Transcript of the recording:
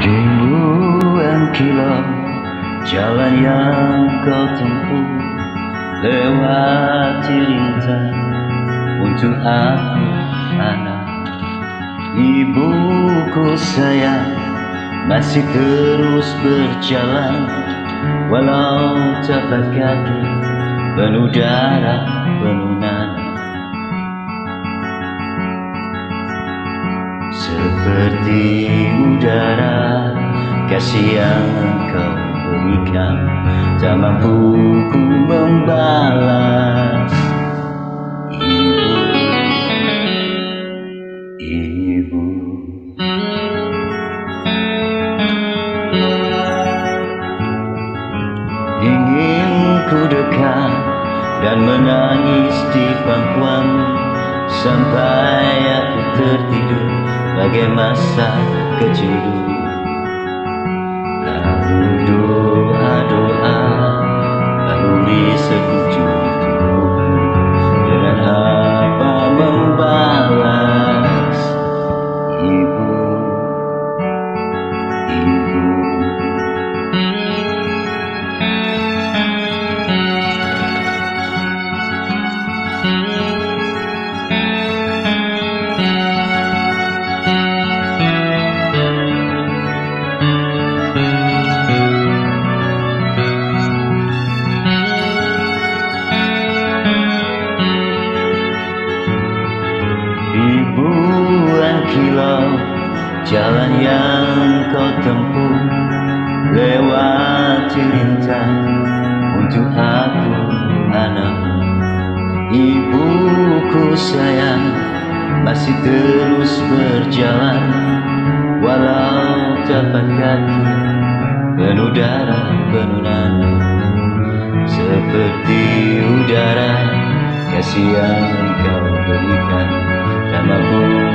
Ribuan kilo jalan yang kau tempuh Lewati rintang untuk aku anak. Ibuku sayang masih terus berjalan Walau tapak kaki penuh darah penuh nanah Seperti udara. Kasih yang kau berikan Tak mampu ku membalas. Ibu Ibu. Ingin ku dekat dan menangis di pangkuanmu Sampai aku tertidur bagaimana kilau jalan yang kau tempuh Lewati rintang untuk aku anak Ibuku sayang masih terus berjalan Walau tapak kaki penuh darah penuh nanah Seperti udara kasih yang kau berikan Tak mampu